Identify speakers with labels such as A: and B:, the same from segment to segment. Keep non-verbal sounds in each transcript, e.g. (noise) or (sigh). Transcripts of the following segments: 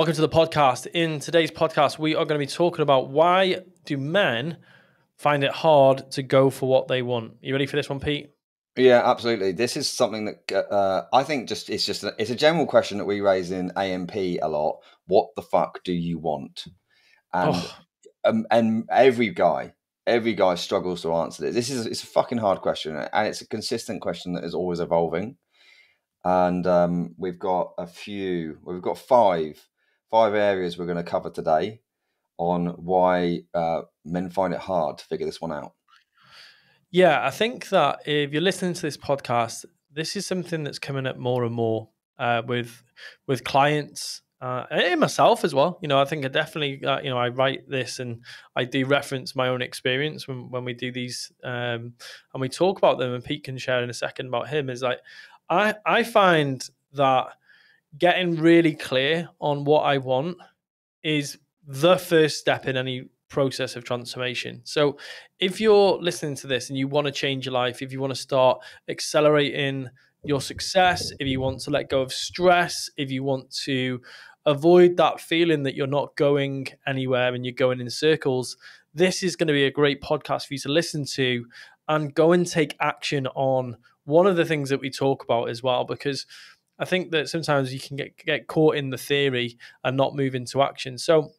A: Welcome to the podcast. In today's podcast, we are going to be talking about why do men find it hard to go for what they want. You ready for this one, Pete?
B: Yeah, absolutely. This is something that uh, I think just it's just a, it's a general question that we raise in AMP a lot. What the fuck do you want? And oh. um, and every guy, every guy struggles to answer this. This is it's a fucking hard question, and it's a consistent question that is always evolving. And um, we've got a few. We've got five five areas we're going to cover today on why uh, men find it hard to figure this one out.
A: Yeah, I think that if you're listening to this podcast, this is something that's coming up more and more uh, with with clients uh, and myself as well. You know, I think I definitely, uh, you know, I write this and I do reference my own experience when, when we do these um, and we talk about them. And Pete can share in a second about him. Is like, I I find that getting really clear on what I want is the first step in any process of transformation. So, if you're listening to this and you want to change your life, if you want to start accelerating your success, if you want to let go of stress, if you want to avoid that feeling that you're not going anywhere and you're going in circles, this is going to be a great podcast for you to listen to and go and take action on one of the things that we talk about as well because I think that sometimes you can get get caught in the theory and not move into action. So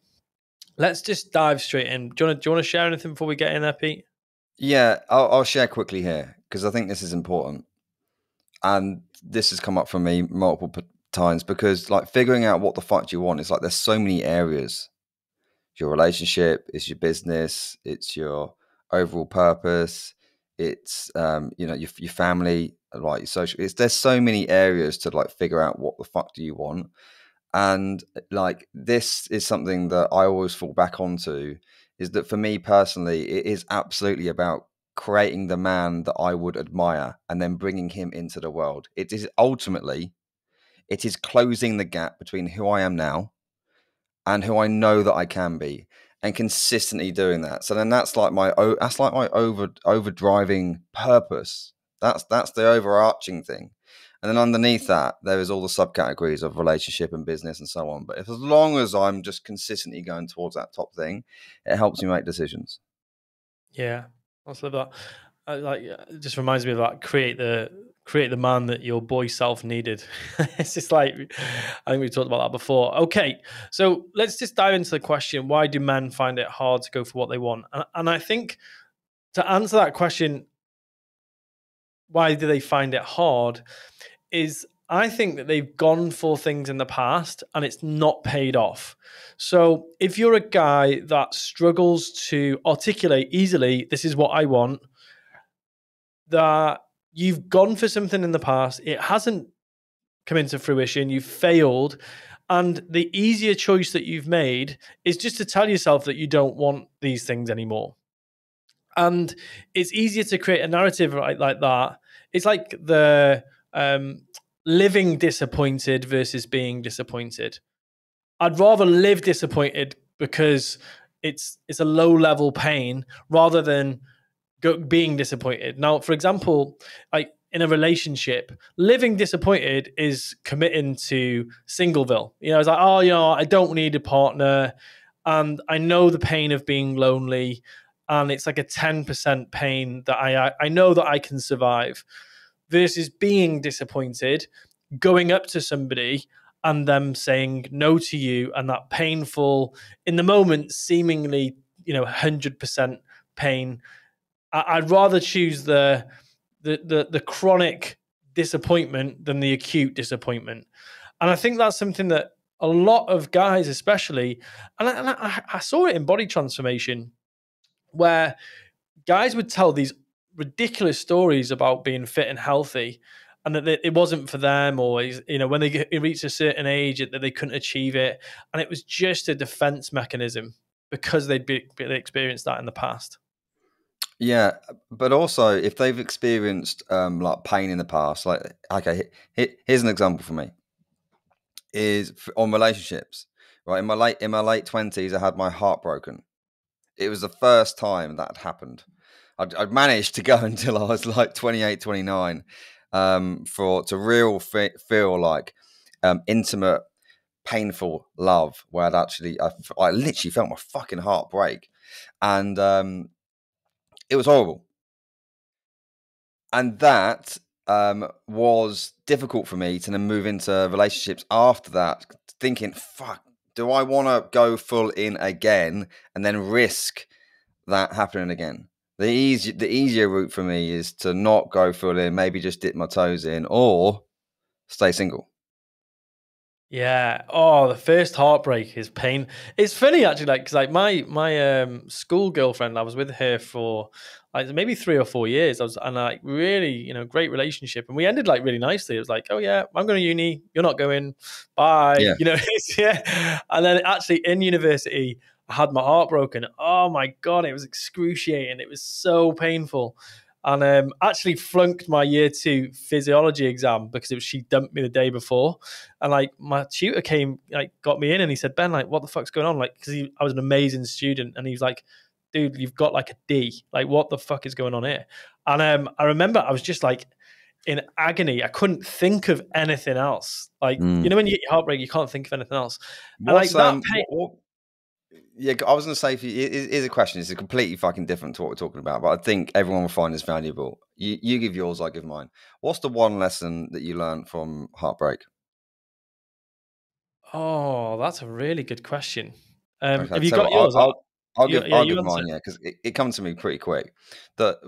A: let's just dive straight in. Do you want to, do you want to share anything before we get in there, Pete?
B: Yeah, I'll, I'll share quickly here because I think this is important, and this has come up for me multiple times because like figuring out what the fuck you want is like there's so many areas. Your relationship, it's your business, it's your overall purpose, it's um, you know your your family, like social. It's there's so many areas to like figure out what the fuck do you want, and like this is something that I always fall back onto. Is that for me personally, it is absolutely about creating the man that I would admire and then bringing him into the world. It is ultimately, it is closing the gap between who I am now and who I know that I can be and consistently doing that. So then that's like my that's like my over overdriving purpose. That's that's the overarching thing. And then underneath that, there is all the subcategories of relationship and business and so on. But if as long as I'm just consistently going towards that top thing, it helps me make decisions.
A: Yeah, I love that. I, like, uh, it just reminds me of that. Create the create the man that your boy self needed. (laughs) it's just like I think we talked about that before. Okay, so let's just dive into the question: Why do men find it hard to go for what they want? And, and I think to answer that question, why do they find it hard? Is I think that they've gone for things in the past and it's not paid off. So if you're a guy that struggles to articulate easily, this is what I want, that you've gone for something in the past, it hasn't come into fruition, you've failed, and the easier choice that you've made is just to tell yourself that you don't want these things anymore. And it's easier to create a narrative like, like that. It's like the um, living disappointed versus being disappointed. I'd rather live disappointed because it's it's a low level pain rather than go, being disappointed. Now, for example, like in a relationship, living disappointed is committing to singleville. You know, it's like, oh, you know, I don't need a partner, and I know the pain of being lonely, and it's like a ten percent pain that I I know that I can survive. Versus being disappointed, going up to somebody and them saying no to you, and that painful in the moment, seemingly you know, hundred percent pain I'd rather choose the the the, the chronic disappointment than the acute disappointment. And I think that's something that a lot of guys, especially, and I, and I, I saw it in body transformation, where guys would tell these ridiculous stories about being fit and healthy, and that it wasn't for them, or you know, when they reached a certain age, that they couldn't achieve it, and it was just a defense mechanism because they'd, be, they'd experienced that in the past.
B: Yeah, but also if they've experienced um, like pain in the past, like okay, here's an example for me is on relationships. Right in my late in my late twenties, I had my heart broken. It was the first time that happened. I'd, I'd managed to go (laughs) until I was like 28, 29 um, for to real feel like um, intimate painful love where I'd actually, I, I literally felt my fucking heart break. And um, it was horrible. And that um, was difficult for me to then move into relationships after that, thinking, fuck, do I want to go full in again and then risk that happening again? The easy, the easier route for me is to not go full in, maybe just dip my toes in, or stay single.
A: Yeah. Oh, the first heartbreak is pain. It's funny actually, like because like my my um school girlfriend, I was with her for like maybe three or four years. I was and like really, you know, great relationship, and we ended like really nicely. It was like, oh yeah, I'm going to uni, you're not going, bye. Yeah. You know, (laughs) yeah. And then actually in university, I had my heart broken. Oh my god, it was excruciating. It was so painful and um, actually flunked my year two physiology exam because it was she dumped me the day before, and like my tutor came like got me in and he said Ben like what the fuck's going on like because I was an amazing student and he was like dude you've got like a D like what the fuck is going on here and um, I remember I was just like in agony I couldn't think of anything else like mm. you know when you get your heartbreak you can't think of anything else and like
B: um, that pain, what, yeah, I was going to say for you, it is a question. It's completely fucking different to what we're talking about, but I think everyone will find this valuable. You, you give yours, I give mine. What's the one lesson that you learned from heartbreak?
A: Oh, that's a really good question. Um, okay, have you so got yours?
B: I'll, I'll, give, yeah, I'll give mine, yeah, because it, it comes to me pretty quick. That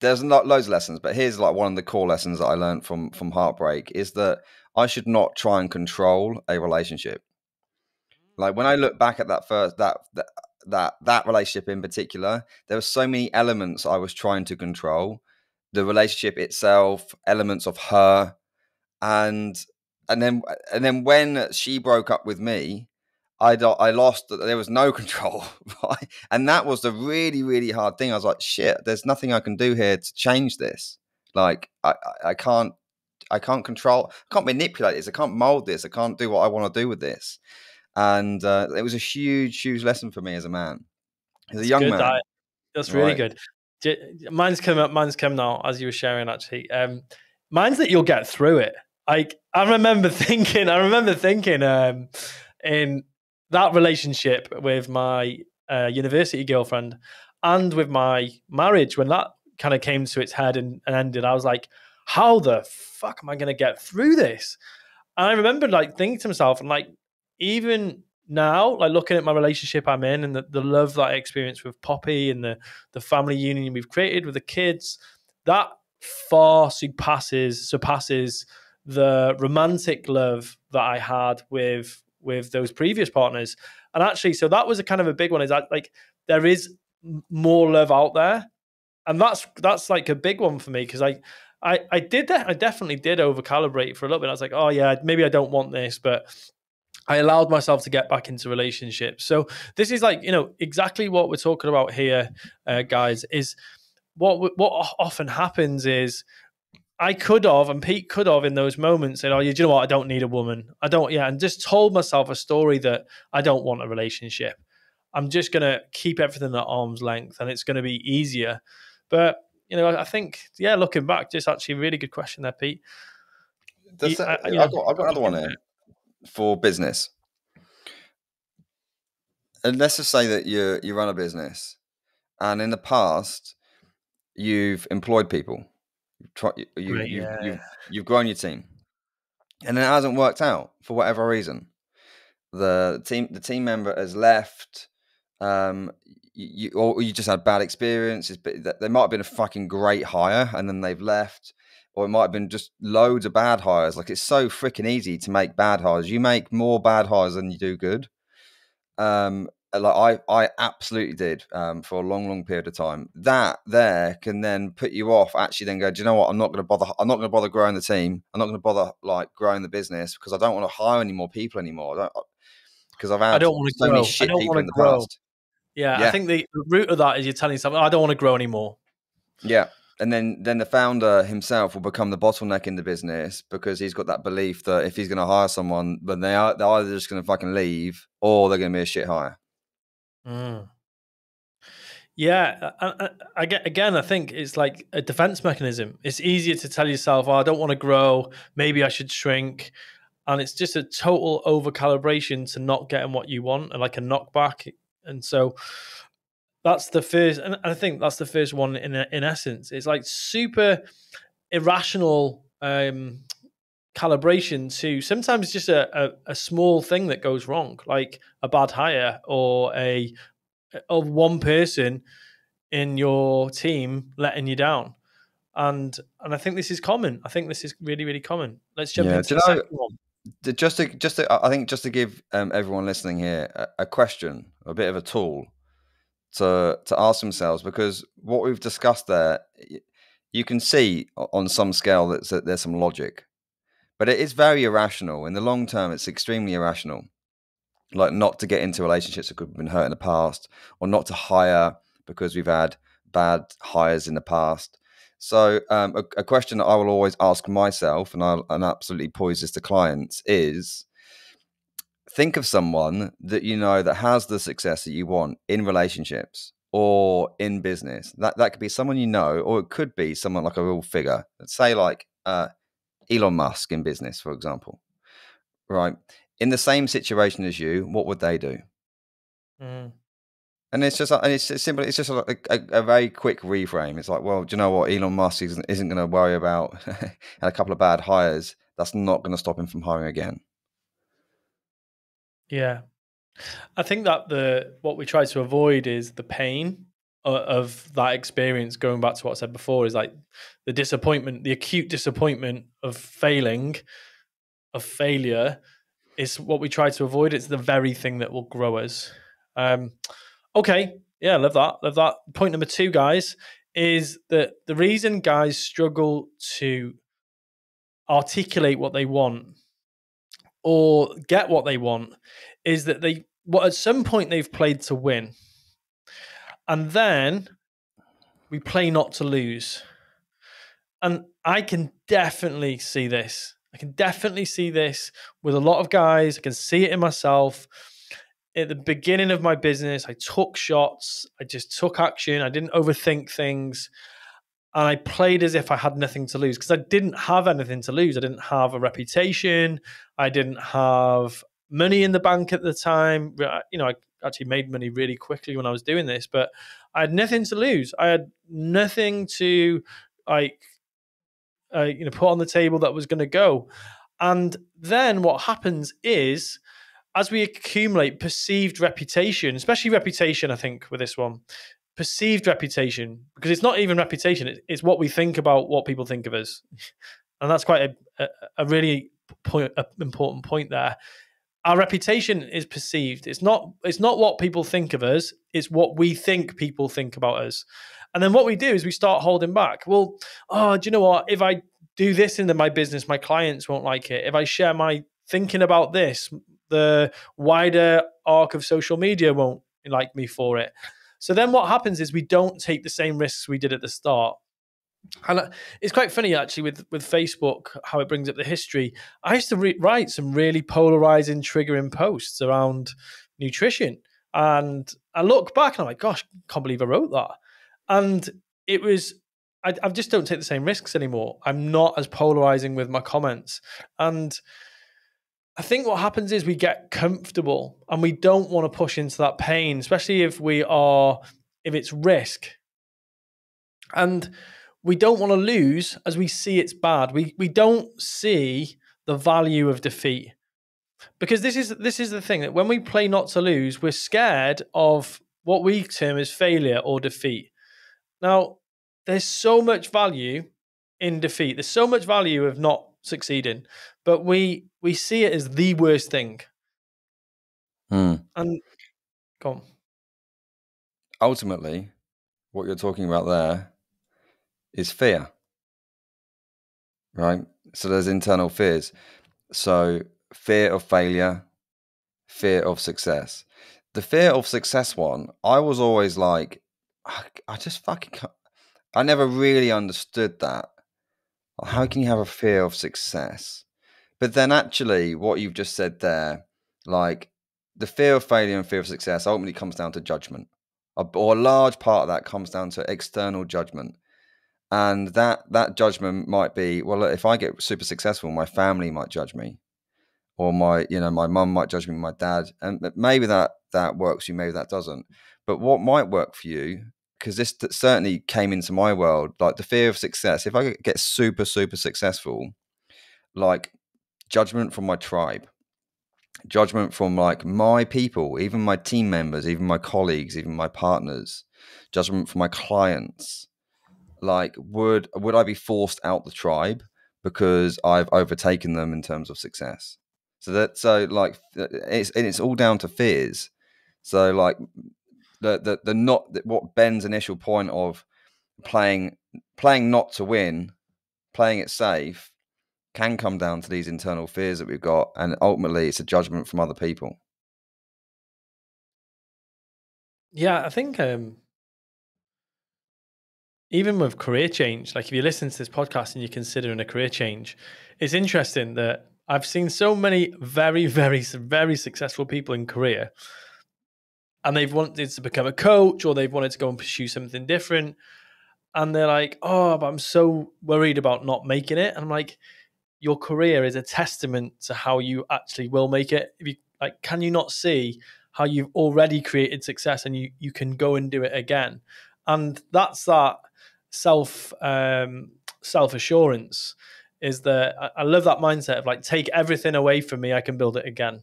B: there's not loads of lessons, but here's like one of the core lessons that I learned from from heartbreak is that I should not try and control a relationship. Like when I look back at that first that that that, that relationship in particular, there were so many elements I was trying to control. The relationship itself, elements of her, and and then and then when she broke up with me, I I lost. There was no (laughs) control, right? and that was the really really hard thing. I was like, shit, there's nothing I can do here to change this. Like I I can't I can't control, I can't manipulate this. I can't mold this. I can't do what I want to do with this and uh, it was a huge, huge lesson for me as a man, as a young man. That.
A: That's really right. good. Mine's come up. Mine's come now as you were sharing. Actually, um, mine's that you'll get through it. Like I remember (laughs) thinking, I remember thinking um, in that relationship with my uh, university girlfriend and with my marriage when that kind of came to its head and, and ended. I was like, how the fuck am I going to get through this? And I remember like thinking to myself, and like even now, like looking at my relationship I'm in and the, the love that I experienced with Poppy and the the family union we've created with the kids, that far surpasses surpasses the romantic love that I had with with those previous partners. And actually, so that was a kind of a big one. Is that like there is more love out there, and that's that's like a big one for me because I. I, I did that. I definitely did over calibrate for a little bit. I was like, oh yeah, maybe I don't want this, but I allowed myself to get back into relationships. So this is like you know exactly what we're talking about here, uh, guys. Is what what often happens is I could have and Pete could have in those moments said, "Oh, you know what? I don't need a woman. I don't." Yeah, and just told myself a story that I don't want a relationship. I'm just gonna keep everything at arm's length, and it's gonna be easier. But you know, I think yeah, looking back, just actually a really good question there, Pete.
B: I, have got, I've got another one here for business, and let's just say that you you run a business, and in the past you've employed people, you, you, right, you've, yeah. you've you've grown your team, and then it hasn't worked out for whatever reason. The team the team member has left. Um, you, or you just had bad experiences, but they might have been a fucking great hire, and then they've left or it might have been just loads of bad hires. Like it's so freaking easy to make bad hires. You make more bad hires than you do good. Um, like I, I absolutely did um, for a long, long period of time. That there can then put you off. Actually, then go. Do you know what? I'm not going to bother. I'm not going to bother growing the team. I'm not going to bother like growing the business because I don't want to hire any more people anymore. Because I've had I don't want to so grow. many shit people in the grow. past.
A: Yeah, yeah, I think the root of that is you're telling someone I don't want to grow anymore.
B: Yeah, and then then the founder himself will become the bottleneck in the business because he's got that belief that if he's going to hire someone, then they are they're either just going to fucking leave or they're going to be a shit hire.
A: Mm. Yeah, I, I, again. I think it's like a defense mechanism. It's easier to tell yourself, "Oh, I don't want to grow. Maybe I should shrink." and it's just a total over calibration to not getting what you want, and like a knockback. And so that's the first, and I think that's the first one in in essence. It's like super irrational um, calibration to sometimes just a, a, a small thing that goes wrong, like a bad hire or a of one person in your team letting you down. And and I think this is common. I think this is really really common. Let's jump yeah, into the second one
B: just to just to, I think just to give um, everyone listening here a, a, question, a bit of a tool to to ask themselves because what we've discussed there, you can see on some scale that there's some logic, but it is very irrational in the long term. It's extremely irrational, like not to get into relationships that could have been hurt in the past, or not to hire because we've had bad hires in the past, so, um, a, a, question that I will always ask myself, and I'll and absolutely pose this to clients, is think of someone that you know that has the success that you want in relationships or in business. That that could be someone you know, or it could be someone like a real figure. Let's say like uh, Elon Musk in business, for example. Right, in the same situation as you, what would they do? Mm. And it's just, and it's simple. It's just a, a, a, very quick reframe. It's like, well, do you know what? Elon Musk isn't, isn't going to worry about (laughs) a couple of bad hires. That's not going to stop him from hiring again.
A: Yeah, I think that the what we try to avoid is the pain of, that experience. Going back to what I said before, is like the disappointment, the acute disappointment of failing, of failure, is what we try to avoid. It's the very thing that will grow us. Um, Okay. Yeah, love that. Love that. Point number two, guys, is that the reason guys struggle to articulate what they want or get what they want is that they well, at some point they've played to win. And then we play not to lose. And I can definitely see this. I can definitely see this with a lot of guys. I can see it in myself at the beginning of my business, I took shots, I just took action, I didn't overthink things, and I played as if I had nothing to lose because I didn't have anything to lose. I didn't have a reputation, I didn't have money in the bank at the time. You know, I actually made money really quickly when I was doing this, but I had nothing to lose. I had nothing to like, uh, you know, put on the table that was going to go. And then what happens is as we accumulate perceived reputation, especially reputation, I think with this one, perceived reputation, because it's not even reputation; it's what we think about what people think of us, (laughs) and that's quite a, a, a really point, a important point there. Our reputation is perceived. It's not. It's not what people think of us. It's what we think people think about us. And then what we do is we start holding back. Well, oh, do you know what? If I do this into my business, my clients won't like it. If I share my thinking about this, the wider arc of social media won't like me for it. So then what happens is we don't take the same risks we did at the start. And uh, it's quite funny actually with with Facebook how it brings up the history. I used to re- write some really polarizing, triggering posts around nutrition, and I look back and I'm like, "Gosh, can't believe I wrote that." And it was I, I just don't take the same risks anymore. I'm not as polarizing with my comments, and I think what happens is we get comfortable and we don't want to push into that pain, especially if we are, if it's risk. And we don't want to lose as we see it's bad. We, we don't see the value of defeat. Because this is this is the thing that when we play not to lose, we're scared of what we term as failure or defeat. Now, there's so much value in defeat. There's so much value of not succeeding, but we we see it as the worst thing.
B: Hmm.
A: And go on.
B: Ultimately, what you're talking about there is fear, right? So there's internal fears. So fear of failure, fear of success. The fear of success one, I was always like, I just fucking, I never really understood that how can you have a fear of success? But then, actually, what you've just said there, like the fear of failure and fear of success, ultimately comes down to judgment, or a large part of that comes down to external judgment. And that that judgment might be, well, if I get super successful, my family might judge me. or my you know my mum might judge me my dad. And maybe that that works you maybe that doesn't. But what might work for you because this certainly came into my world like the fear of success. If i get super super successful like judgment from my tribe judgment from like my people even my team members even my colleagues even my partners judgment from my clients like would would i be forced out the tribe because i've overtaken them in terms of success so that so like it's and it's all down to fears so like the the the not what Ben's initial point of playing playing not to win, playing it safe, can come down to these internal fears that we've got, and ultimately it's a judgment from other people.
A: Yeah, I think um, even with career change, like if you listen to this podcast and you're considering a career change, it's interesting that I've seen so many very, (laughs) very, very successful people in career and they've wanted to become a coach or they've wanted to go and pursue something different and they're like oh but i'm so worried about not making it. And i'm like your career is a testament to how you actually will make it. If you like can you not see how you've already created success and you you can go and do it again? And that's that self um self assurance is that I love that mindset of like take everything away from me i can build it again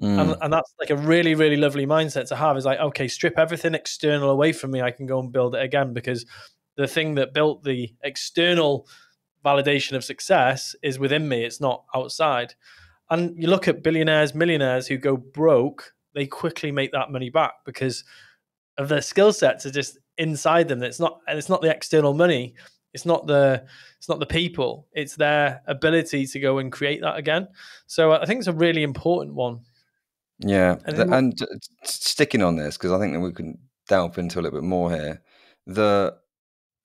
A: Mm. And, and that's like a really, really lovely mindset to have is like, okay, strip everything external away from me. I can go and build it again because the thing that built the external validation of success is within me. It's not outside. And you look at billionaires, millionaires who go broke, they quickly make that money back because of their skill sets are just inside them. It's not, and it's not the external money. It's not the, it's not the people. It's their ability to go and create that again. So I think it's a really important one.
B: Yeah, and, the, and sticking on this because I think that we can delve into a little bit more here. The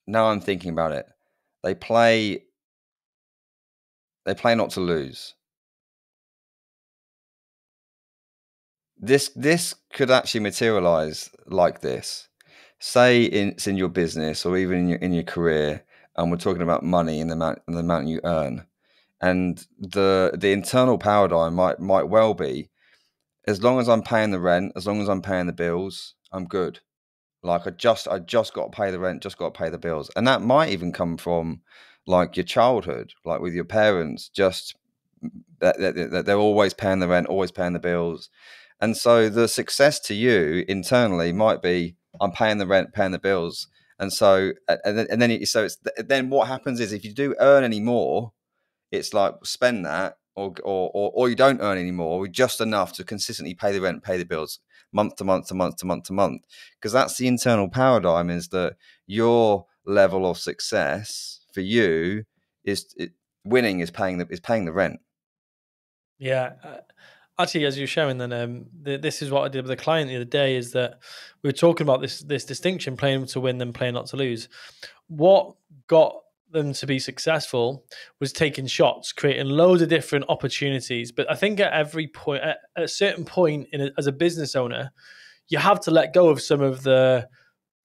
B: now I'm thinking about it, they play they play not to lose. This this could actually materialize like this. Say in, it's in your business or even in your in your career, and we're talking about money and the amount and the amount you earn, and the the internal paradigm might might well be as long as I'm paying the rent, as long as I'm paying the bills, I'm good. Like I just I just got to pay the rent, just got to pay the bills. And that might even come from like your childhood, like with your parents, just that, that, they're always paying the rent, always paying the bills. And so the success to you internally might be I'm paying the rent, paying the bills. And so and then, and then so it's then what happens is if you do earn any more, it's like spend that or, or, or, or you don't earn any anymore, just enough to consistently pay the rent, pay the bills month to month to month to month to month. Because that's the internal paradigm is that your level of success for you is it, winning is paying the is paying the rent.
A: Yeah. Uh, Actually, as you're showing, then um, the, this is what I did with a client the other day. Is that we were talking about this this distinction: playing to win, then playing not to lose. What got them to be successful was taking shots, creating loads of different opportunities. But I think at every point, at a certain point, in a, as a business owner, you have to let go of some of the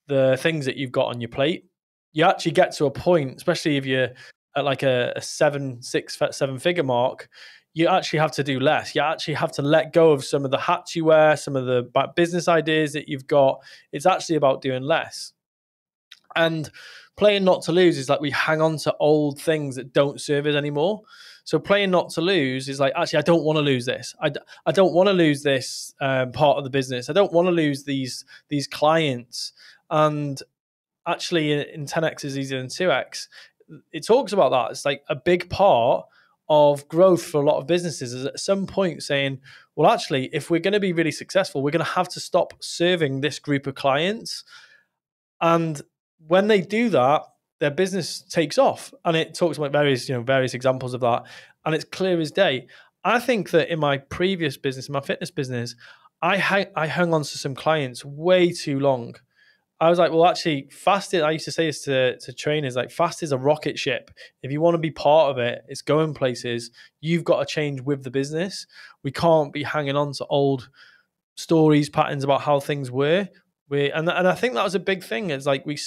A: the things that you've got on your plate. You actually get to a point, especially if you're at like a, a seven, six, seven figure mark. You actually have to do less. You actually have to let go of some of the hats you wear, some of the business ideas that you've got. It's actually about doing less. And playing not to lose is like we hang on to old things that don't serve us anymore. So playing not to lose is like actually I don't want to lose this. I, I don't want to lose this um, part of the business. I don't want to lose these these clients. And actually, in 10x is easier than 2x. It talks about that. It's like a big part of growth for a lot of businesses is at some point saying, well, actually, if we're going to be really successful, we're going to have to stop serving this group of clients. And when they do that, their business takes off, and it talks about various you know various examples of that, and it's clear as day. I think that in my previous business, in my fitness business, I I hung on to some clients way too long. I was like, well, actually, fast is, I used to say this to, to trainers, like fast is a rocket ship. If you want to be part of it, it's going places. You've got to change with the business. We can't be hanging on to old stories, patterns about how things were. We and and I think that was a big thing. It's like we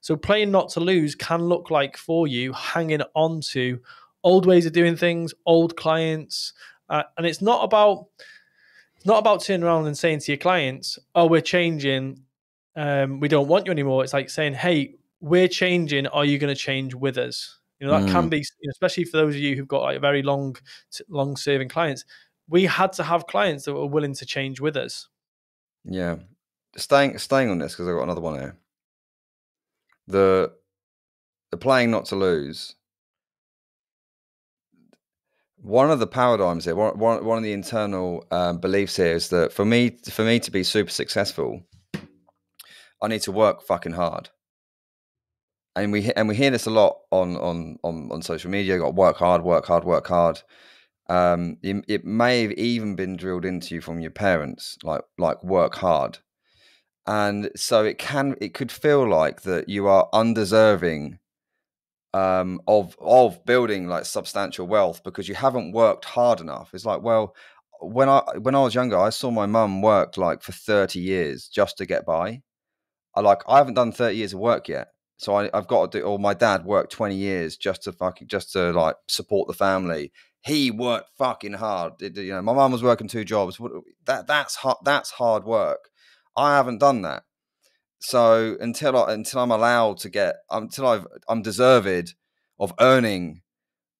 A: so playing not to lose can look like for you hanging on to old ways of doing things, old clients, uh, and it's not about it's not about turning around and saying to your clients, "Oh, we're changing. Um, we don't want you anymore." It's like saying, "Hey, we're changing. Are you going to change with us?" You know, that mm. can be, especially for those of you who've got like very long, long serving clients. We had to have clients that were willing to change with us.
B: Yeah, staying staying on this because I've got another one here. The the playing not to lose. One of the paradigms here, one, one, one of the internal um, beliefs here is that for me, for me to be super successful, I need to work fucking hard. And we and we hear this a lot on on on, on social media. You got work hard, work hard, work hard. Um, it, it may have even been drilled into you from your parents, like like work hard and so it can it could feel like that you are undeserving um, of of building like substantial wealth because you haven't worked hard enough. It's like, well, when I when I was younger, I saw my mum work like for thirty years just to get by. I like I haven't done thirty years of work yet, so I, have got to do. Or my dad worked twenty years just to fucking just to like support the family. He worked fucking hard. You know, my mum was working two jobs. That that's hard. That's hard work. I haven't done that. So until I, until I'm allowed to get until I've I'm deserved of earning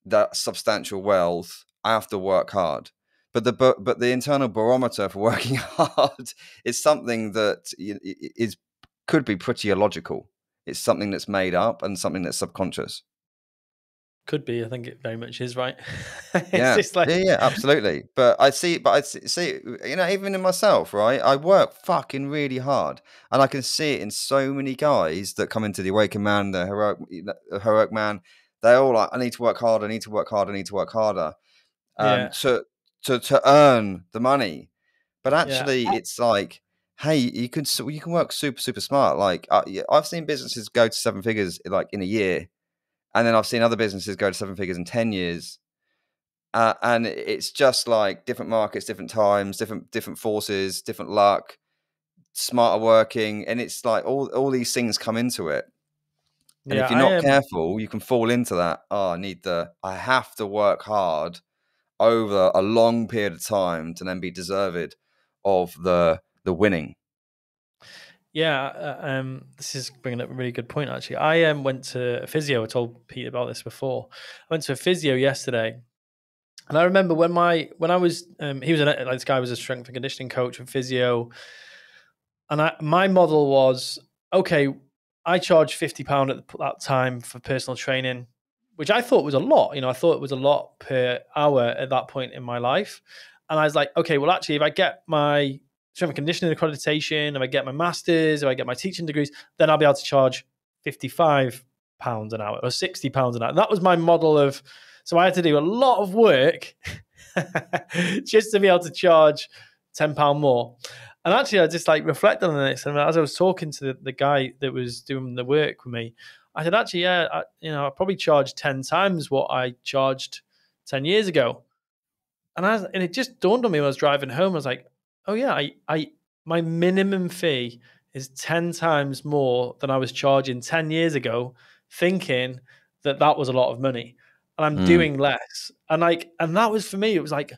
B: that substantial wealth, I have to work hard. But the but the internal barometer for (laughs) working hard is something that is could be pretty illogical. It's something that's made up and something that's subconscious.
A: Could be. I think it very much is right. (laughs)
B: yeah. Like... yeah, yeah, absolutely. But I see, but I see, you know, even in myself, right? I work fucking really hard, and I can see it in so many guys that come into the awakened man, the heroic, heroic man. They're all like, I need to work harder. I need to work harder. I need to work harder um, yeah. to to to earn the money. But actually, yeah. it's like, hey, you can you can work super super smart. Like uh, I've seen businesses go to seven figures like in a year and then I've seen other businesses go to seven figures in ten years. Uh, and it's just like different markets, different times, different different forces, different luck, smarter working, and it's like all all these things come into it. And yeah, if you're not careful, you can fall into that. Oh, I need the. I have to work hard over a long period of time to then be deserved of the the winning.
A: Yeah, uh, um, this is bringing up a really good point. Actually, I um, went to a physio. I told Pete about this before. I went to a physio yesterday, and I remember when my when I was um, he was an, like this guy was a strength and conditioning coach and physio, and I my model was okay. I charged fifty pound at that time for personal training, which I thought was a lot. You know, I thought it was a lot per hour at that point in my life, and I was like, okay, well, actually, if I get my strength and conditioning accreditation, if I get my masters, if I get my teaching degrees, then I'll be able to charge 55 pounds an hour or 60 pounds an hour. And that was my model of so I had to do a lot of work (laughs) just to be able to charge 10 pound more. And actually I just like reflected on this and as I was talking to the, the guy that was doing the work with me, I said actually yeah, I, you know, I probably charged 10 times what I charged 10 years ago. And I and it just dawned on me when I was driving home. I was like, oh yeah, I, I my minimum fee is 10 times more than I was charging 10 years ago, thinking that that was a lot of money. And I'm mm. doing less. And like, and that was for me, it was like,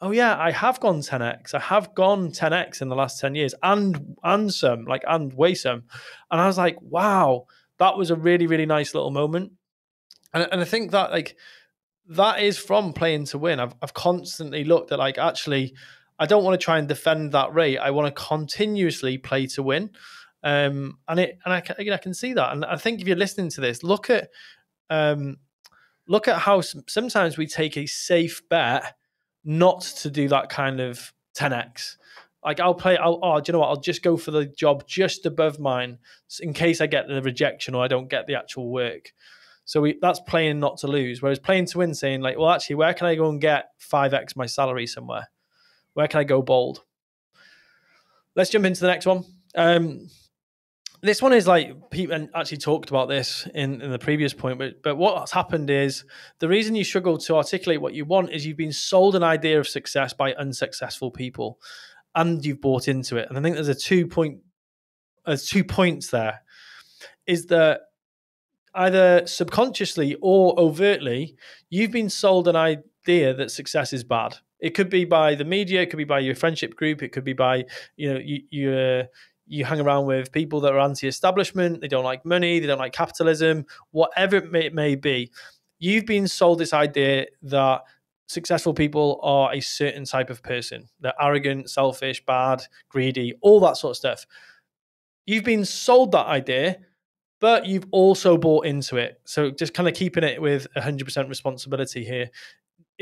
A: oh yeah, I have gone 10x. I have gone 10x in the last 10 years and and some, like and way some. And I was like, wow, that was a really, really nice little moment. And, and I think that like that is from playing to win. I've I've constantly looked at like actually I don't want to try and defend that rate. I want to continuously play to win. Um, and it and I can, I can see that. And I think if you're listening to this, look at um, look at how sometimes we take a safe bet not to do that kind of 10x. Like I'll play, I'll, oh, do you know what? I'll just go for the job just above mine in case I get the rejection or I don't get the actual work. So we, that's playing not to lose. Whereas playing to win, saying like, well, actually, where can I go and get 5x my salary somewhere? Where can I go bold? Let's jump into the next one. Um, this one is like people actually talked about this in, in the previous point, but but what's happened is the reason you struggle to articulate what you want is you've been sold an idea of success by unsuccessful people, and you've bought into it. And I think there's a two point, there's two points there, is that either subconsciously or overtly you've been sold an idea that success is bad It could be by the media, it could be by your friendship group, it could be by you know you you uh, you hang around with people that are anti-establishment, they don't like money, they don't like capitalism, whatever it may, it may be. You've been sold this idea that successful people are a certain type of person. They're arrogant, selfish, bad, greedy, all that sort of stuff. You've been sold that idea, but you've also bought into it. So just kind of keeping it with 100% responsibility here.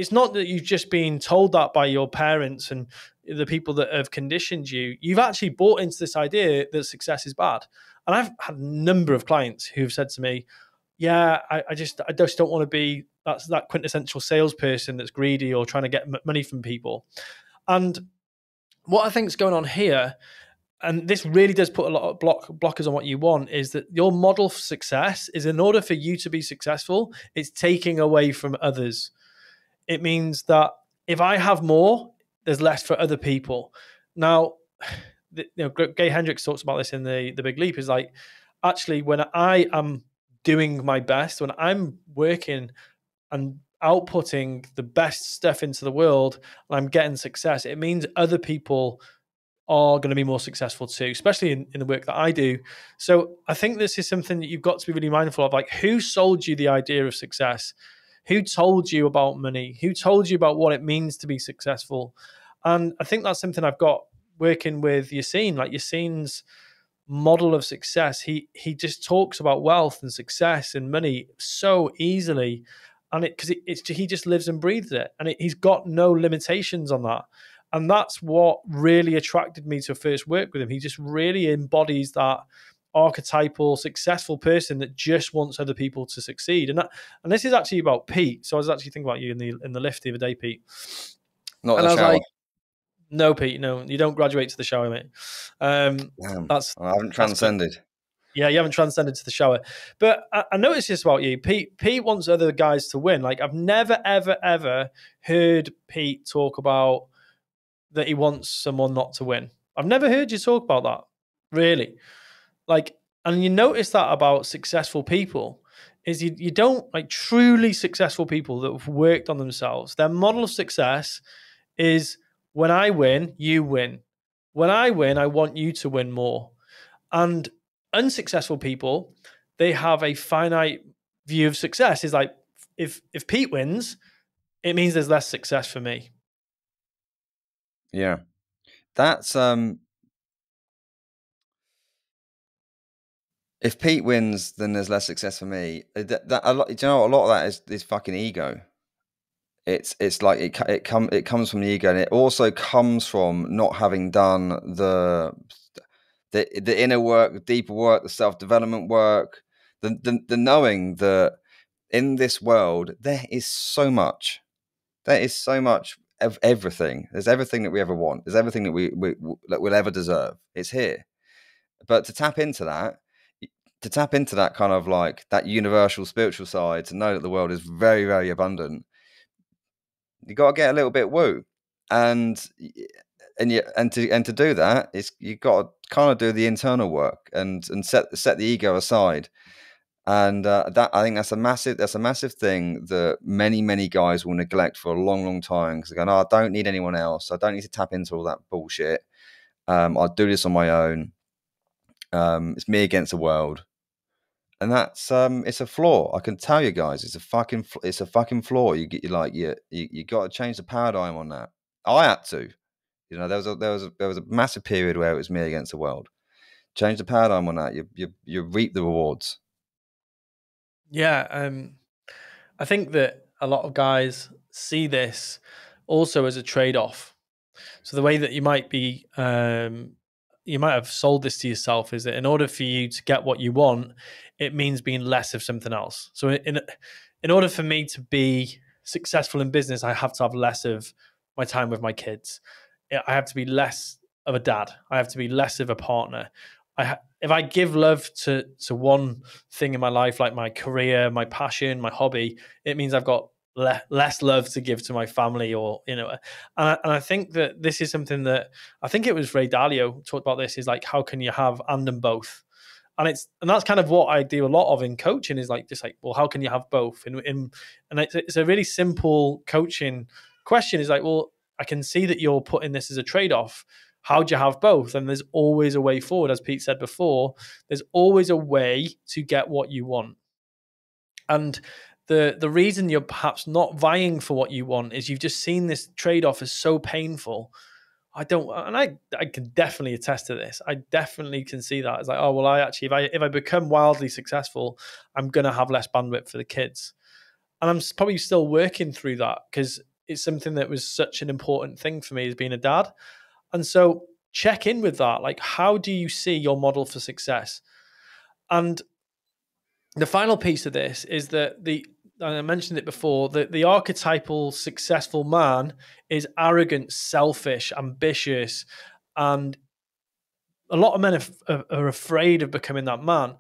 A: It's not that you've just been told that by your parents and the people that have conditioned you. You've actually bought into this idea that success is bad. And I've had a number of clients who've said to me, yeah, I, I just I just don't want to be that's that quintessential salesperson that's greedy or trying to get money from people. And what I think is going on here, and this really does put a lot of block blockers on what you want, is that your model for success is in order for you to be successful, it's taking away from others. It means that if I have more, there's less for other people. Now, (sighs) you know, Gay Hendricks talks about this in the the Big Leap. Is like actually when I am doing my best, when I'm working and outputting the best stuff into the world and I'm getting success, it means other people are going to be more successful too, especially in, in the work that I do. So I think this is something that you've got to be really mindful of. Like, who sold you the idea of success? Who told you about money? Who told you about what it means to be successful? And I think that's something I've got working with Yaseen. Like Yaseen's model of success, he he just talks about wealth and success and money so easily and it because it, it's he just lives and breathes it, and it, he's got no limitations on that, and that's what really attracted me to first work with him. He just really embodies that archetypal successful person that just wants other people to succeed, and that and this is actually about Pete. So I was actually thinking about you in the in the lift the other day, Pete.
B: Not
A: and
B: the
A: I was
B: shower.
A: like, no, Pete, no, you don't graduate to the shower, mate. Um,
B: Damn.
A: that's
B: I haven't transcended.
A: yeah, you haven't transcended to the shower. But I, I noticed this about you. Pete Pete wants other guys to win. Like I've never, ever, ever heard Pete talk about that he wants someone not to win. I've never heard you talk about that. Really. Like, and you notice that about successful people is you, you don't like truly successful people that have worked on themselves. Their model of success is when I win, you win. When I win, I want you to win more. And unsuccessful people, they have a finite view of success. Is like if if Pete wins, it means there's less success for me.
B: Yeah, that's um. If Pete wins, then there's less success for me. Uh, That, that a lot, do you know, a lot of that is is fucking ego. It's it's like it it come it comes from the ego, and it also comes from not having done the the the inner work, the deeper work, the self development work, the, the the knowing that in this world there is so much, there is so much of everything. There's everything that we ever want. There's everything that we, we that we'll ever deserve. It's here, but to tap into that, to tap into that kind of like that universal spiritual side, to know that the world is very very abundant, you got to get a little bit woo, and and you and to and to do that, it's you got to kind of do the internal work and and set set the ego aside. And uh, that I think that's a massive that's a massive thing that many many guys will neglect for a long long time because they go, no, I don't need anyone else. I don't need to tap into all that bullshit. Um, I'll do this on my own. Um, it's me against the world, and that's um, it's a flaw. I can tell you guys, it's a fucking it's a fucking flaw. You get you like you you, you got to change the paradigm on that. I had to. You know, there was a there was a there was a massive period where it was me against the world. Change the paradigm on that. You you you reap the rewards.
A: Yeah, um, I think that a lot of guys see this also as a trade off. So the way that you might be, um, you might have sold this to yourself is that in order for you to get what you want, it means being less of something else. So in in order for me to be successful in business, I have to have less of my time with my kids. I have to be less of a dad. I have to be less of a partner. I ha- if I give love to to one thing in my life, like my career, my passion, my hobby, it means I've got le- less love to give to my family, or you know. And I, and I think that this is something that I think it was Ray Dalio talked about. This is like how can you have and them both, and it's and that's kind of what I do a lot of in coaching is like just like well how can you have both? And in, and it's, it's a really simple coaching question is like well I can see that you're putting this as a trade off. How do you have both? And there's always a way forward, as Pete said before. There's always a way to get what you want. And the the reason you're perhaps not vying for what you want is you've just seen this trade off as so painful. I don't, and I I can definitely attest to this. I definitely can see that. It's like, oh well, I actually if I if I become wildly successful, I'm gonna have less bandwidth for the kids, and I'm probably still working through that because it's something that was such an important thing for me as being a dad, and so check in with that. Like, how do you see your model for success? And the final piece of this is that the I mentioned it before, that the archetypal successful man is arrogant, selfish, ambitious, and a lot of men are, are afraid of becoming that man.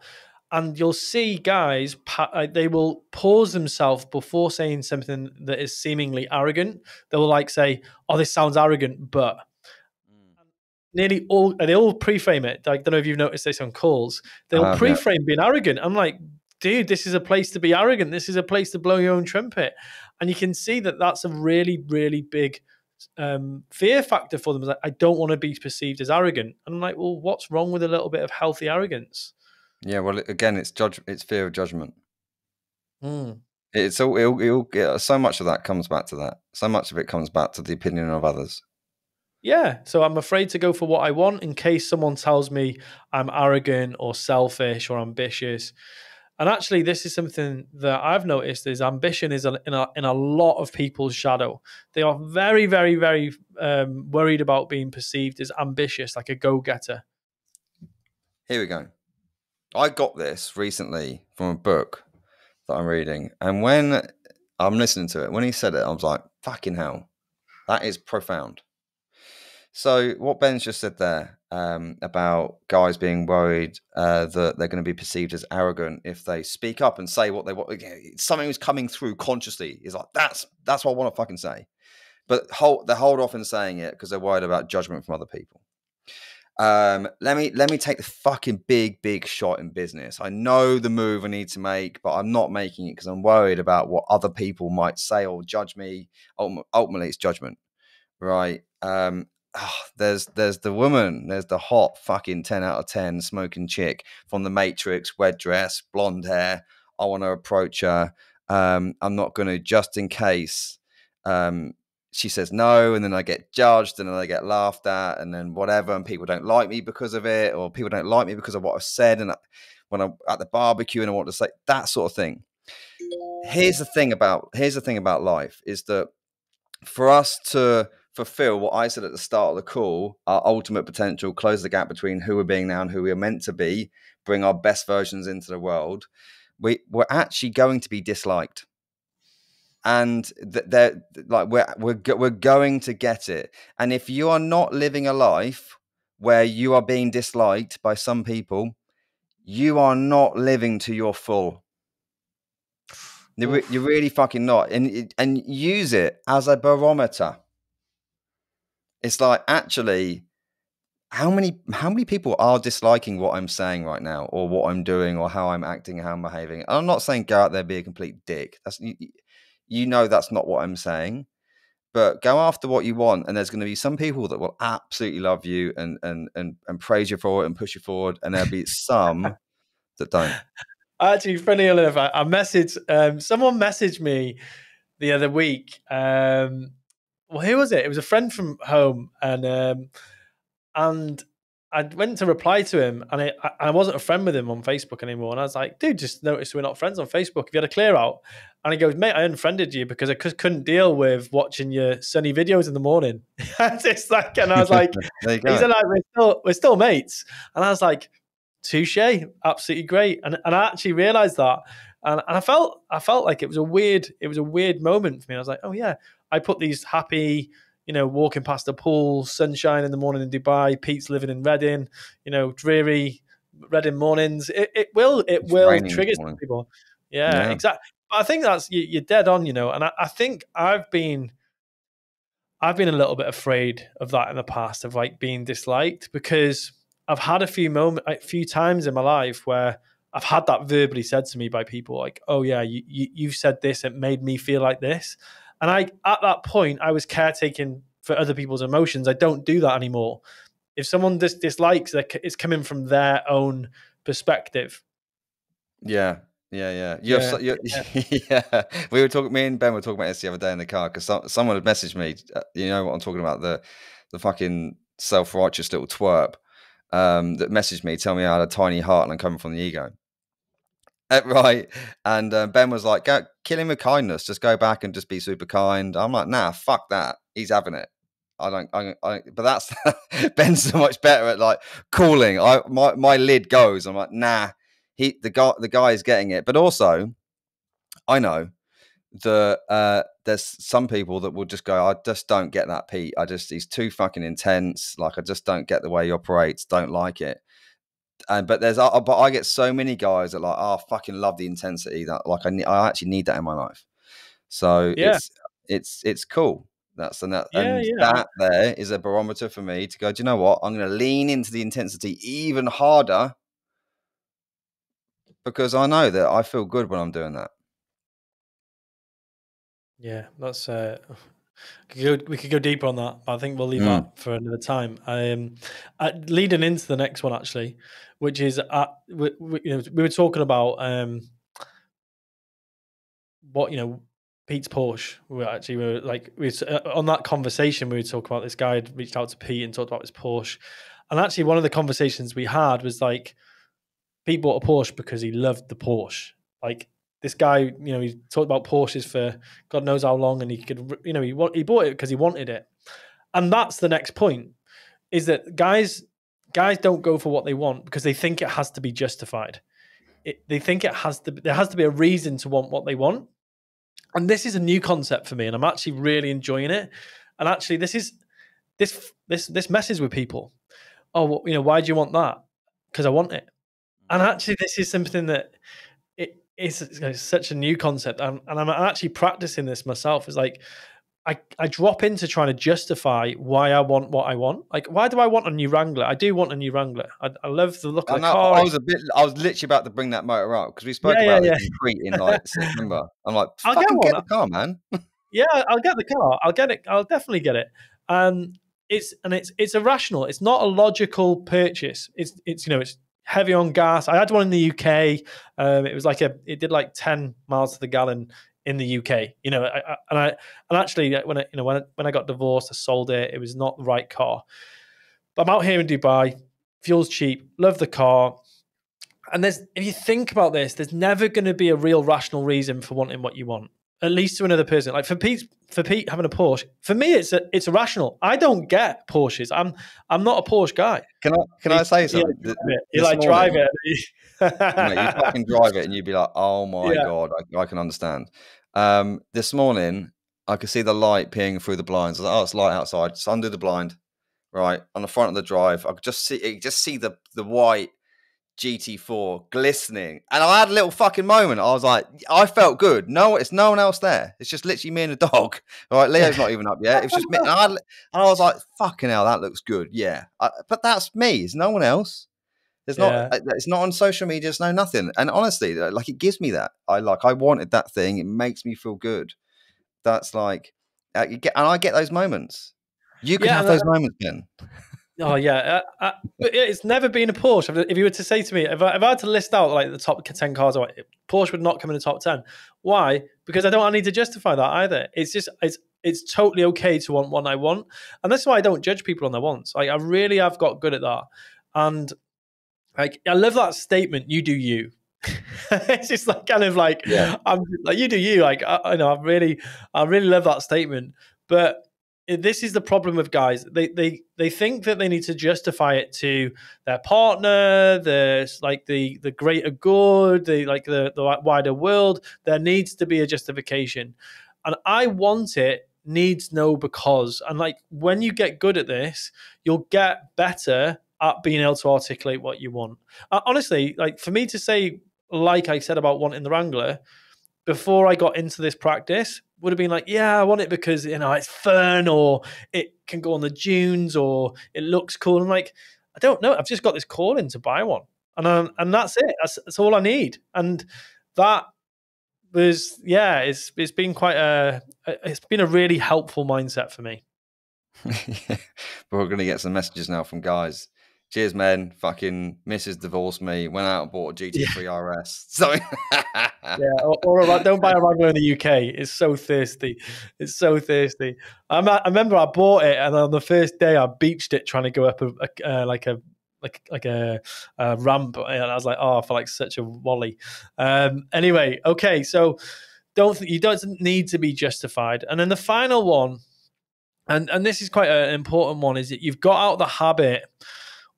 A: And you'll see guys, uh, they will pause themselves before saying something that is seemingly arrogant. They will like say, "Oh, this sounds arrogant," but mm. nearly all they all pre-frame it. I don't know if you've noticed this on calls. They'll uh, pre-frame yeah. being arrogant. I'm like, dude, this is a place to be arrogant. This is a place to blow your own trumpet. And you can see that that's a really, really big um, fear factor for them. Like, I don't want to be perceived as arrogant. And I'm like, well, what's wrong with a little bit of healthy arrogance?
B: Yeah, well, again, it's judge, it's fear of judgment. Mm. It's all, it'll, it'll, yeah, so much of that comes back to that. So much of it comes back to the opinion of others.
A: Yeah, so I'm afraid to go for what I want in case someone tells me I'm arrogant or selfish or ambitious. And actually, this is something that I've noticed: is ambition is in a, in a lot of people's shadow. They are very, very, very um, worried about being perceived as ambitious, like a go-getter.
B: Here we go. I got this recently from a book that I'm reading, and when I'm listening to it, when he said it, I was like, "Fucking hell, that is profound." So what Ben's just said there um, about guys being worried uh, that they're going to be perceived as arrogant if they speak up and say what they want, something who's coming through consciously is like that's that's what I want to fucking say, but hold they hold off in saying it because they're worried about judgment from other people. Um, let me let me take the fucking big big shot in business. I know the move I need to make, but I'm not making it because I'm worried about what other people might say or judge me. Ultimately, it's judgment, right? Um, oh, there's there's the woman, there's the hot fucking ten out of ten smoking chick from the Matrix, red dress, blonde hair. I want to approach her. Um, I'm not going to just in case. Um, she says no, and then I get judged, and then I get laughed at, and then whatever, and people don't like me because of it, or people don't like me because of what I've said, and I, when I'm at the barbecue and I want to say that sort of thing. Here's the thing about here's the thing about life is that for us to fulfill what I said at the start of the call, our ultimate potential, close the gap between who we're being now and who we are meant to be, bring our best versions into the world, we, we're actually going to be disliked. And they're like we're we're we're going to get it. And if you are not living a life where you are being disliked by some people, you are not living to your full. You're, you're really fucking not, and and use it as a barometer it's like actually how many how many people are disliking what I'm saying right now, or what I'm doing, or how I'm acting, how I'm behaving? I'm not saying go out there be a complete dick. That's you, you know that's not what I'm saying. But go after what you want, and there's going to be some people that will absolutely love you and and and and praise you for it and push you forward, and there'll be some that don't.
A: Actually, funny enough, I, I messaged um, someone messaged me the other week. Um, well, who was it? It was a friend from home, and um, and I went to reply to him, and I, I wasn't a friend with him on Facebook anymore. And I was like, dude, just noticed we're not friends on Facebook. Have you had a clear out? And he goes, mate, I unfriended you because I c- couldn't deal with watching your sunny videos in the morning. (laughs) it's like, and I was like, (laughs) he's like, we're still, we're still mates. And I was like, touche, absolutely great. And and I actually realized that. And, and I felt I felt like it was a weird it was a weird moment for me. I was like, oh yeah, I put these happy, you know, walking past the pool, sunshine in the morning in Dubai. Pete's living in Reading, you know, dreary Reading mornings. It, it will it it's will trigger some people. Yeah, yeah. exactly. I think that's you, are dead on, you know. And I, I think I've been. I've been a little bit afraid of that in the past, of like being disliked, because I've had a few moments, a few times in my life where I've had that verbally said to me by people, like, "Oh yeah, you, you you've said this, it made me feel like this," And I, at that point, I was caretaking for other people's emotions. I don't do that anymore. If someone dis- dislikes, it's coming from their own perspective.
B: Yeah, yeah, yeah. You're, yeah, yeah. (laughs) yeah. We were talking. Me and Ben were talking about this the other day in the car because so, someone had messaged me. Uh, you know what I'm talking about the the fucking self righteous little twerp um, that messaged me, telling me I had a tiny heart and I'm coming from the ego. Uh, (laughs) right, and uh, Ben was like, "Go kill him with kindness. Just go back and just be super kind." I'm like, "Nah, fuck that. He's having it." I don't, I, I but that's (laughs) Ben's so much better at like calling. I my my lid goes. I'm like, nah, he the guy the guy is getting it. But also, I know that uh, there's some people that will just go, I just don't get that Pete. I just he's too fucking intense. Like I just don't get the way he operates. Don't like it. And but there's uh, but I get so many guys that like, oh, I fucking love the intensity. That like I I actually need that in my life. So yeah. it's it's it's cool. That's and that yeah, and yeah. that there is a barometer for me to go. Do you know what? I'm going to lean into the intensity even harder because I know that I feel good when I'm doing that.
A: Yeah, that's uh, we could, go, we could go deeper on that, but I think we'll leave mm. that for another time. Um, uh, leading into the next one actually, which is uh, we, we, you know we were talking about um, what you know Pete's Porsche. We were actually we were like we were, uh, on that conversation we were talking about this guy had reached out to Pete and talked about his Porsche, and actually one of the conversations we had was like Pete bought a Porsche because he loved the Porsche. Like this guy, you know, he talked about Porsches for God knows how long, and he could, you know, he he bought it because he wanted it, and that's the next point, is that guys guys don't go for what they want because they think it has to be justified. It, they think it has to there has to be a reason to want what they want, and this is a new concept for me, and I'm actually really enjoying it. And actually, this is this this this messes with people. Oh, well, you know, why do you want that? Because I want it. And actually, this is something that it is such a new concept, and, and I'm actually practicing this myself. It's like I, I drop into trying to justify why I want what I want. Like, why do I want a new Wrangler? I do want a new Wrangler. I, I love the look of the car.
B: I was a bit. I was literally about to bring that motor up because we spoke yeah, about yeah, it yeah. in Crete in like September. I'm like, I'll get, get the car, man. (laughs)
A: yeah, I'll get the car. I'll get it. I'll definitely get it. Um, it's and it's it's irrational. It's not a logical purchase. It's it's you know it's heavy on gas. I had one in the UK. Um, it was like a, it did like 10 miles to the gallon in the UK, you know, I, I, and I, and actually when I, you know, when I, when I got divorced, I sold it. It was not the right car, but I'm out here in Dubai, fuel's cheap, love the car. And there's, if you think about this, there's never going to be a real rational reason for wanting what you want at least to another person. Like for Pete, for Pete having a Porsche, for me, it's a, it's irrational. I don't get Porsches. I'm I'm not a Porsche guy.
B: Can I can I say something?
A: You, you like drive it. (laughs)
B: you fucking drive it, and you'd be like, "Oh my yeah. god, I, I, can understand." Um, this morning, I could see the light peering through the blinds. I was like, "Oh, it's light outside." So undo the blind, right on the front of the drive. I could just see, just see the the white GT4 glistening. And I had a little fucking moment. I was like, I felt good. No, it's no one else there. It's just literally me and the dog. All (laughs) right, Leo's not even up yet. It's just me. And I, and I, was like, fucking hell, that looks good. Yeah. I, but that's me. It's no one else. There's not, yeah. Uh, it's not on social media. It's no nothing. And honestly, like it gives me that. I like, I wanted that thing. It makes me feel good. That's like, uh, get, and I get those moments. You can yeah, have those moments, Ben.
A: Oh yeah, uh, uh, it's never been a Porsche. If you were to say to me, if I, if I had to list out like the top ten cars, Porsche would not come in the top ten. Why? Because I don't need to justify that either. It's just it's it's totally okay to want what I want, and that's why I don't judge people on their wants. Like I really have got good at that, and like I love that statement. You do you. (laughs) it's just like kind of like yeah. I'm like you do you. Like I, I know I really I really love that statement, but this is the problem with guys. They they they think that they need to justify it to their partner, the like the the greater good, the like the the wider world. There needs to be a justification, and I want it needs no because. And like when you get good at this, you'll get better at being able to articulate what you want. Uh, honestly, like for me to say, like I said about wanting the Wrangler, before I got into this practice, would have been like, yeah, I want it because you know it's fun or it can go on the dunes or it looks cool. I'm like, I don't know. I've just got this calling to buy one, and um, and that's it. That's, that's all I need. And that was yeah, it's it's been quite a it's been a really helpful mindset for me. (laughs)
B: but We're going to get some messages now from guys. Cheers, men. Fucking Mrs. divorced me. Went out and bought a GT3 yeah. RS. (laughs) So
A: yeah, or, or a, don't buy a Wrangler in the UK. It's so thirsty. It's so thirsty. I'm, I remember I bought it, and on the first day I beached it trying to go up a, a uh, like a like like a, a, ramp, and I was like, oh, I feel like such a wally. Um, anyway, okay, so don't you don't need to be justified. And then the final one, and and this is quite an important one, is that you've got out the habit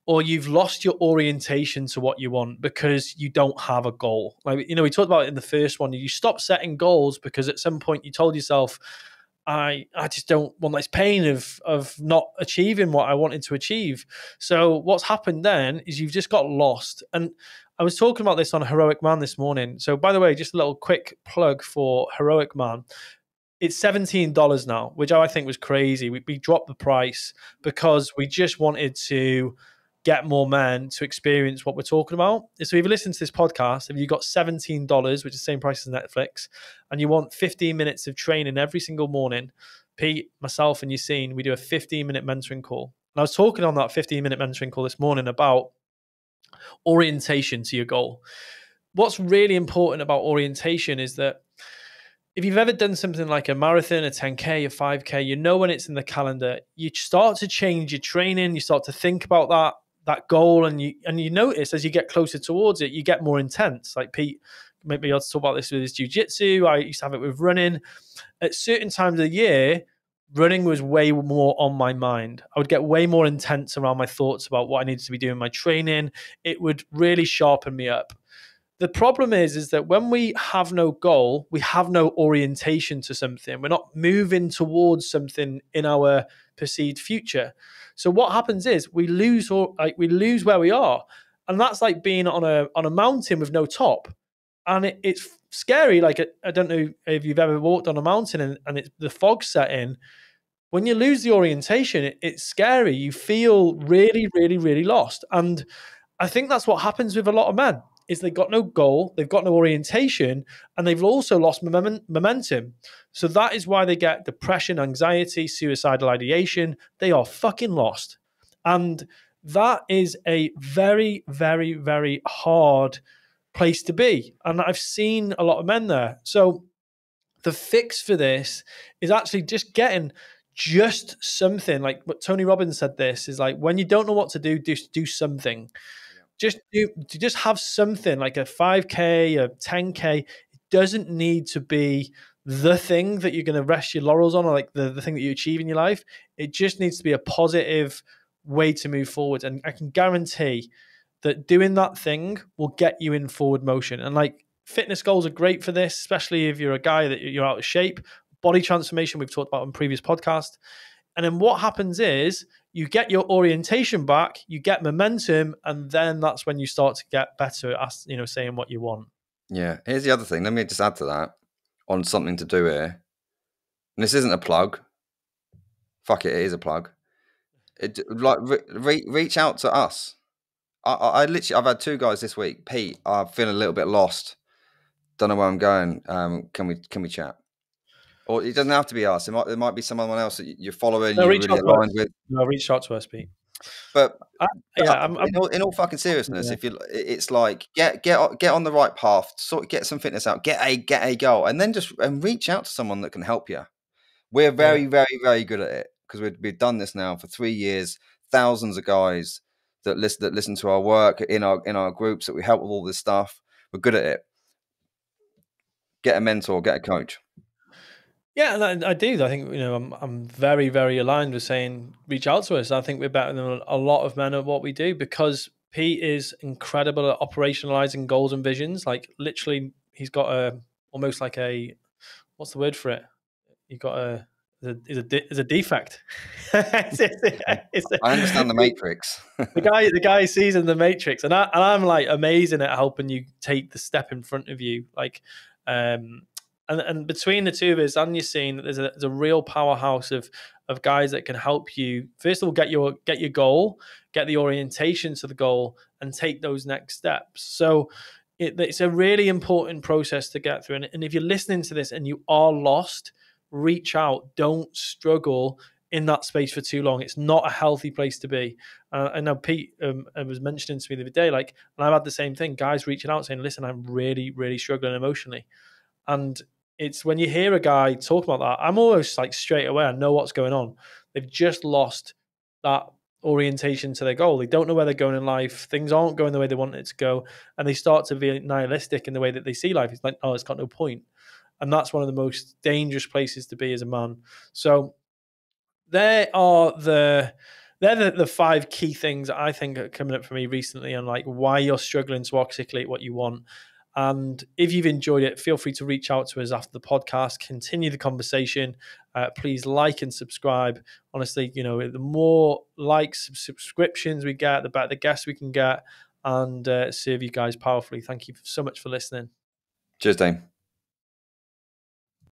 A: or you've lost your orientation to what you want because you don't have a goal. Like you know, we talked about it in the first one. You stop setting goals because at some point you told yourself, I I just don't want this pain of of not achieving what I wanted to achieve. So what's happened then is you've just got lost. And I was talking about this on Heroic Man this morning. So by the way, just a little quick plug for Heroic Man. It's seventeen dollars now, which I think was crazy. We, we dropped the price because we just wanted to get more men to experience what we're talking about. So if you listen to this podcast, if you've got $17, which is the same price as Netflix, and you want 15 minutes of training every single morning, Pete, myself, and Yaseen, we do a 15 minute mentoring call. And I was talking on that 15 minute mentoring call this morning about orientation to your goal. What's really important about orientation is that if you've ever done something like a marathon, a 10K, a 5K, you know when it's in the calendar, you start to change your training, you start to think about that that goal and you and you notice as you get closer towards it you get more intense. Like pete maybe i'll talk about this with his jiu-jitsu. I used to have it with running. At certain times of the year running was way more on my mind. I would get way more intense around my thoughts about what i needed to be doing my training. It would really sharpen me up the problem is is that when we have no goal we have no orientation to something we're not moving towards something in our perceived future so what happens is we lose or like we lose where we are, and that's like being on a on a mountain with no top, and it, it's scary. Like I don't know if you've ever walked on a mountain and, and it's the fog set in. When you lose the orientation, it, it's scary. You feel really, really, really lost, and I think that's what happens with a lot of men is they've got no goal, they've got no orientation, and they've also lost momentum. So that is why they get depression, anxiety, suicidal ideation. They are fucking lost. And that is a very, very, very hard place to be. And I've seen a lot of men there. So the fix for this is actually just getting just something like what Tony Robbins said this is like when you don't know what to do, just do something just do to just have something like a 5k a 10k it doesn't need to be the thing that you're going to rest your laurels on or like the, the thing that you achieve in your life. It just needs to be a positive way to move forward. And i can guarantee that doing that thing will get you in forward motion. And like fitness goals are great for this especially if you're a guy that you're out of shape. Body transformation we've talked about on previous podcast. And then what happens is you get your orientation back, you get momentum, and then that's when you start to get better at you know saying what you want.
B: Yeah. Here's the other thing. Let me just add to that on something to do here. And this isn't a plug. Fuck it, it is a plug. It like re- reach out to us. I, I, I, literally I've had two guys this week. Pete, I'm feeling a little bit lost. Don't know where I'm going. Um, can we can we chat? Or it doesn't have to be us. It might, it might be someone else that you're following. No, you're really aligned with.
A: No, reach out to us, Pete.
B: But I, yeah, I'm, I'm, in, all, in, all, fucking seriousness, yeah. if you, it's like get get get on the right path, sort get some fitness out, get a get a goal, and then just and reach out to someone that can help you. We're very, yeah. very, very good at it because we've, we've done this now for three years. Thousands of guys that listen that listen to our work in our in our groups that we help with all this stuff. We're good at it. Get a mentor, get a coach.
A: Yeah, and I, I, do. I think you know I'm I'm very very aligned with saying reach out to us. I think we're better than a lot of men at what we do because Pete is incredible at operationalizing goals and visions. Like literally, he's got a almost like a what's the word for it? He got a is a, is a defect. (laughs)
B: it's, it's a, I understand the matrix.
A: the guy, the guy sees in the matrix, and I and I'm like amazing at helping you take the step in front of you. Like, um, and and between the two of us and Yaseen there's a, there's a real powerhouse of of guys that can help you first of all get your get your goal get the orientation to the goal and take those next steps so it, it's a really important process to get through and, and if you're listening to this and you are lost reach out don't struggle in that space for too long. It's not a healthy place to be. Uh, I know Pete um, was mentioning to me the other day, like, and I've had the same thing. Guys reaching out saying, "Listen, I'm really, really struggling emotionally," and it's when you hear a guy talk about that, I'm almost like straight away, I know what's going on. They've just lost that orientation to their goal. They don't know where they're going in life. Things aren't going the way they want it to go, and they start to be nihilistic in the way that they see life. It's like, oh, it's got no point, and that's one of the most dangerous places to be as a man. So there are the they're the, the five key things I think are coming up for me recently, and like why you're struggling to articulate what you want. And if you've enjoyed it, feel free to reach out to us after the podcast, continue the conversation. Uh, please like and subscribe. Honestly, you know, the more likes, subscriptions we get, the better the guests we can get and uh, serve you guys powerfully. Thank you so much for listening.
B: Cheers, Dane.